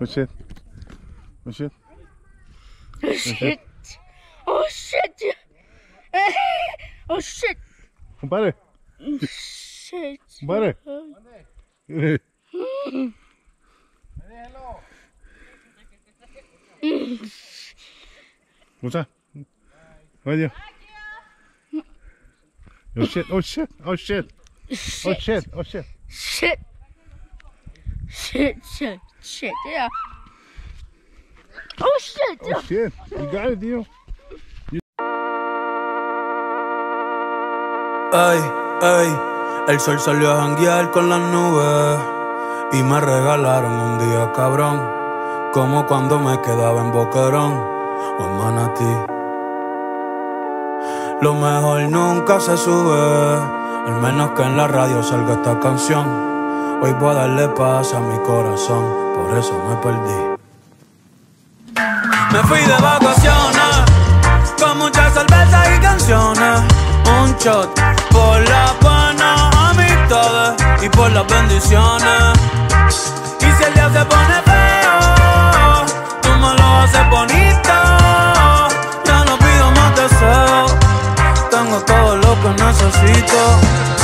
Oh shit. Oh shit. Oh shit. Oh shit. Oh shit. Compadre. Shit. Compadre. What's that? Oye. Oh shit. Oh shit. Oh shit. Oh shit. Oh shit. Shit. Shit. Shit. Shit. Yeah. Oh shit. Oh shit. You got it, tío. Ey, ey, el sol salió a janguear con las nubes y me regalaron un día cabrón, como cuando me quedaba en Boquerón o en Manatí. Lo mejor nunca se sube, al menos que en la radio salga esta canción. Hoy voy a darle paz a mi corazón, por eso me perdí. Me fui de vacaciones, con muchas cervezas y canciones. Un shot por las buenas amistades y por las bendiciones. Y si el día se pone feo, tú me lo haces bonito. Ya no pido más deseos, tengo todo lo que necesito.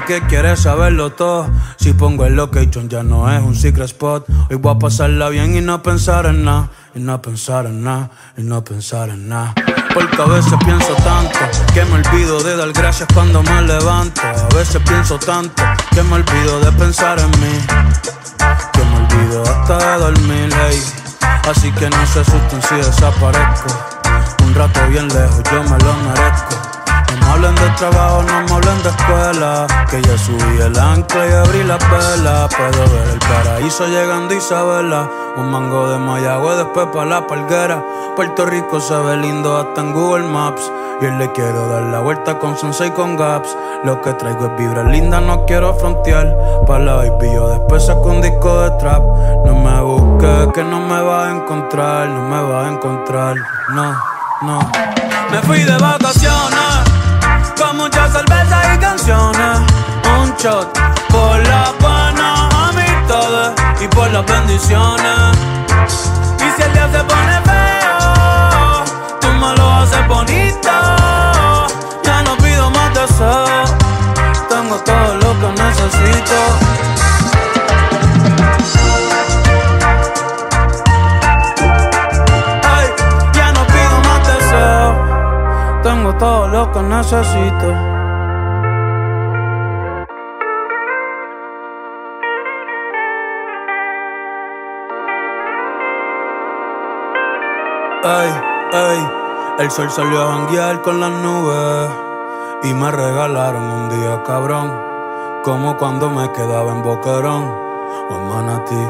Que quiere saberlo todo. Si pongo el location ya no es un secret spot. Hoy voy a pasarla bien y no pensar en nada. Y no pensar en nada, y no pensar en nada. Porque a veces pienso tanto que me olvido de dar gracias cuando me levanto. A veces pienso tanto que me olvido de pensar en mí. Que me olvido hasta de dormir, hey. Así que no se asusten si desaparezco. Un rato bien lejos, yo me lo merezco. No me hablen de trabajo, no me hablen de escuela. Que ya subí el ancla y abrí la vela. Puedo ver el paraíso llegando Isabela. Un mango de Mayagüe, después pa' la palguera. Puerto Rico se ve lindo hasta en Google Maps. Y hoy le quiero dar la vuelta con Sensei con Gaps. Lo que traigo es vibra linda, no quiero frontear. Pa' la baby, yo después saco un disco de trap. No me busques, que no me vas a encontrar. No me vas a encontrar, no, no. Me fui de vacaciones con muchas cervezas y canciones. Un shot por las buenas amistades y por las bendiciones. Y si el día se pone feo, tú me lo haces bonito. Ya no pido más deseos, tengo todo lo que necesito. Ya no pido más deseos, tengo todo lo que necesito. Ey, ey, el sol salió a janguear con las nubes y me regalaron un día cabrón, como cuando me quedaba en Boquerón o en Manatí.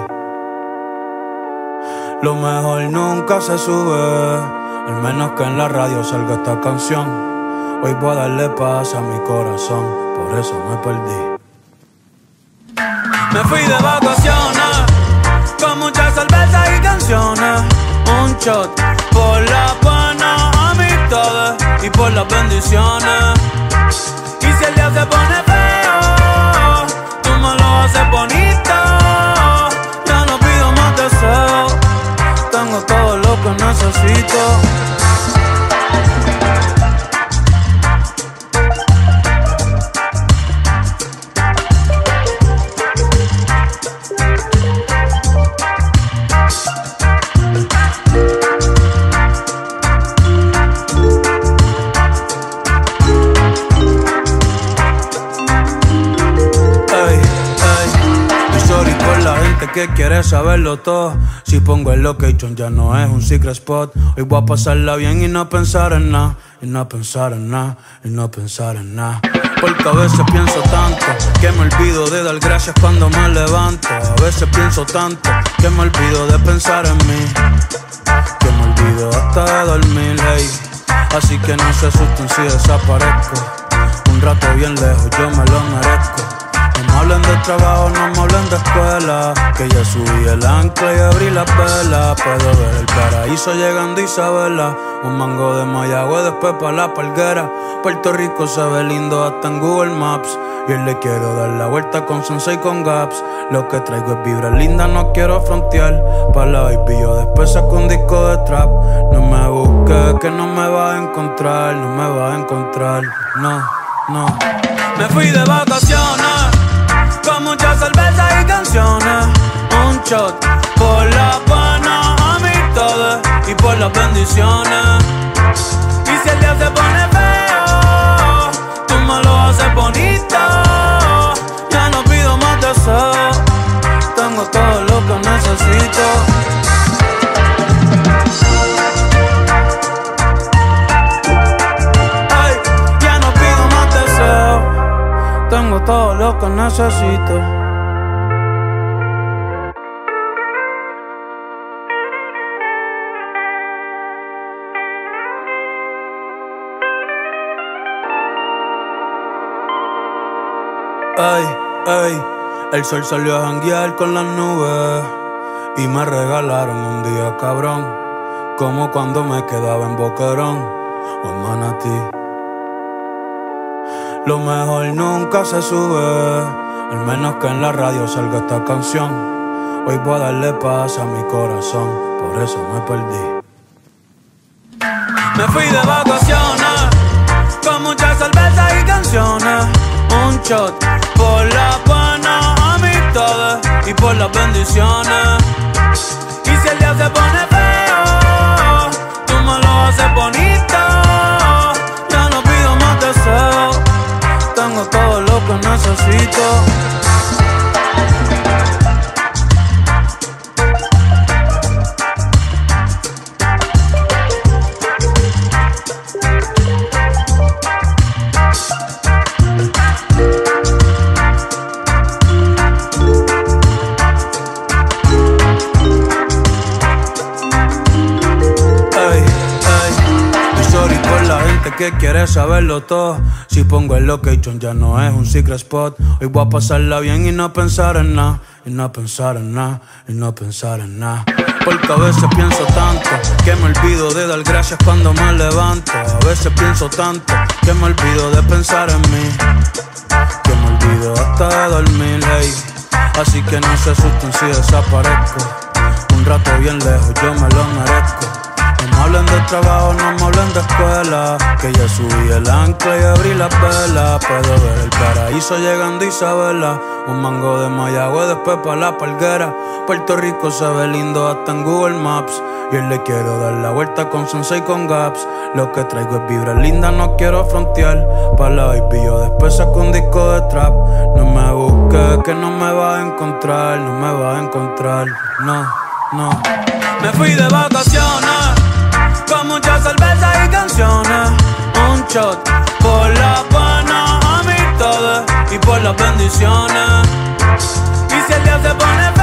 Lo mejor nunca se sube, al menos que en la radio salga esta canción. Hoy voy a darle paz a mi corazón, por eso me perdí. Me fui de vacaciones, con muchas cervezas y canciones. Por las buenas amistades y por las bendiciones. Y si el día se pone feo, tú me lo haces bonito. Ya no pido más deseos, tengo todo lo que necesito. Que quiere saberlo todo. Si pongo el location ya no es un secret spot. Hoy voy a pasarla bien y no pensar en nada, y no pensar en nada, y no pensar en nada. Porque a veces pienso tanto que me olvido de dar gracias cuando me levanto. A veces pienso tanto que me olvido de pensar en mí. Que me olvido hasta de dormir, hey. Así que no se asusten si desaparezco. Un rato bien lejos, yo me lo merezco. Hablen de trabajo, no me hablen de escuela. Que ya subí el ancla y abrí la vela. Puedo ver el paraíso llegando Isabela. Un mango de Mayagüe, después pa' la palguera. Puerto Rico se ve lindo hasta en Google Maps. Y le quiero dar la vuelta con Sensei con Gaps. Lo que traigo es vibra linda, no quiero frontear. Pa' la baby yo después saco un disco de trap. No me busques, que no me va a encontrar, no me va a encontrar. No, no. Me fui de vacaciones con muchas cervezas y canciones. Un shot por la buena amistades y por las bendiciones. Y si el día se pone feo, tú me lo haces bonito. Ya no pido más deseos, tengo todo lo que necesito. Tengo todo lo que necesito. Ay, ay, el sol salió a janguear con las nubes y me regalaron un día cabrón, como cuando me quedaba en Boquerón o en Manatí. Lo mejor nunca se sube, al menos que en la radio salga esta canción. Hoy voy a darle paz a mi corazón, por eso me perdí. Me fui de vacaciones con muchas cervezas y canciones. Un shot por la buena amistades y por las bendiciones. Y si el día se pone gente que quiere saberlo todo. Si pongo el location ya no es un secret spot. Hoy voy a pasarla bien y no pensar en nada. Y no pensar en nada, y no pensar en nada. Porque a veces pienso tanto que me olvido de dar gracias cuando me levanto. A veces pienso tanto que me olvido de pensar en mí. Que me olvido hasta de dormir, hey. Así que no se asusten si desaparezco. Un rato bien lejos, yo me lo merezco. No me hablen de trabajo, no me hablen de escuela. Que ya subí el ancla y abrí la vela. Puedo ver el paraíso llegando Isabela. Un mango de Mayagüe, después pa' la palguera. Puerto Rico se ve lindo hasta en Google Maps. Y él le quiero dar la vuelta con Sensei con Gaps. Lo que traigo es vibra linda, no quiero frontear. Pa' la baby yo después saco un disco de trap. No me busques, que no me va a encontrar, no me va a encontrar. No, no. Me fui de vacaciones shot por la buena amistades y por las bendiciones. Y si el día se pone